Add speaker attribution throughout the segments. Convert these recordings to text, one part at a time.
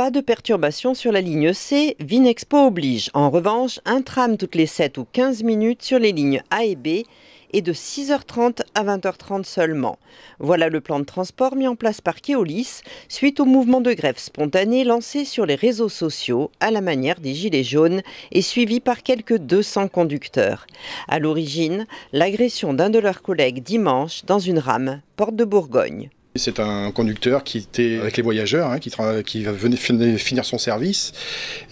Speaker 1: Pas de perturbation sur la ligne C, Vinexpo oblige. En revanche, un tram toutes les 7 ou 15 minutes sur les lignes A et B et de 6h30 à 20h30 seulement. Voilà le plan de transport mis en place par Keolis suite au mouvement de grève spontané lancé sur les réseaux sociaux à la manière des Gilets jaunes et suivi par quelques 200 conducteurs. À l'origine, l'agression d'un de leurs collègues dimanche dans une rame, porte de Bourgogne.
Speaker 2: C'est un conducteur qui était avec les voyageurs, hein, qui, qui, venait finir son service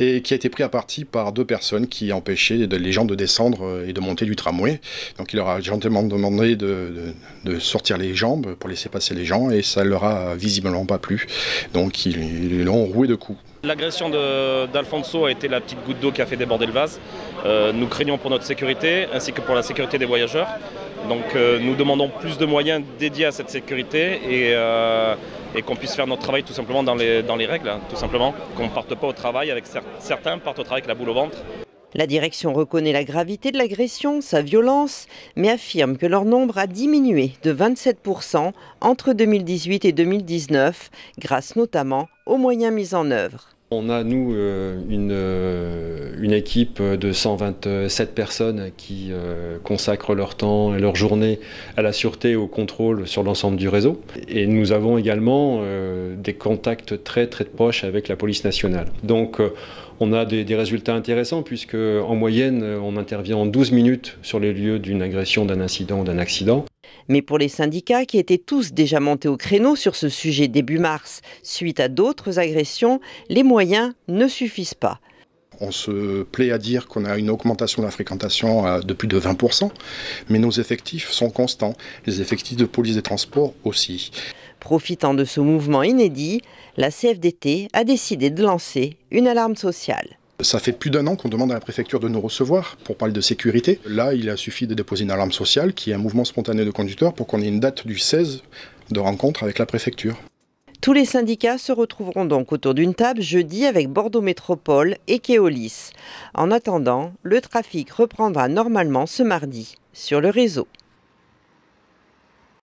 Speaker 2: et qui a été pris à partie par deux personnes qui empêchaient les gens de descendre et de monter du tramway. Donc il leur a gentiment demandé de, sortir les jambes pour laisser passer les gens et ça leur a visiblement pas plu. Donc ils l'ont roué de coups.
Speaker 3: L'agression d'Alfonso a été la petite goutte d'eau qui a fait déborder le vase. Euh, nous craignons pour notre sécurité ainsi que pour la sécurité des voyageurs. Donc euh, nous demandons plus de moyens dédiés à cette sécurité euh, et, qu'on puisse faire notre travail tout simplement dans les, dans les règles, hein, tout simplement. Qu'on ne parte pas au travail avec certains partent au travail avec la boule au ventre.
Speaker 1: La direction reconnaît la gravité de l'agression, sa violence, mais affirme que leur nombre a diminué de 27% entre 2018 et 2019, grâce notamment aux moyens mis en œuvre.
Speaker 4: On a, nous, euh, euh, une, équipe de 127 personnes qui euh, consacrent leur temps et leur journée à la sûreté et au contrôle sur l'ensemble du réseau. Et nous avons également des contacts très très proches avec la police nationale. Donc on a des, des, résultats intéressants puisque en moyenne on intervient en 12 minutes sur les lieux d'une agression, d'un incident ou d'un accident.
Speaker 1: Mais pour les syndicats qui étaient tous déjà montés au créneau sur ce sujet début mars, suite à d'autres agressions, les moyens ne suffisent pas.
Speaker 2: On se plaît à dire qu'on a une augmentation de la fréquentation de plus de 20%, mais nos effectifs sont constants. Les effectifs de police des transports aussi.
Speaker 1: Profitant de ce mouvement inédit, la CFDT a décidé de lancer une alarme sociale.
Speaker 2: Ça fait plus d'un an qu'on demande à la préfecture de nous recevoir pour parler de sécurité. Là, il a suffi de déposer une alarme sociale qui est un mouvement spontané de conducteurs pour qu'on ait une date du 16 de rencontre avec la préfecture.
Speaker 1: Tous les syndicats se retrouveront donc autour d'une table jeudi avec Bordeaux Métropole et Keolis. En attendant, le trafic reprendra normalement ce mardi sur le réseau.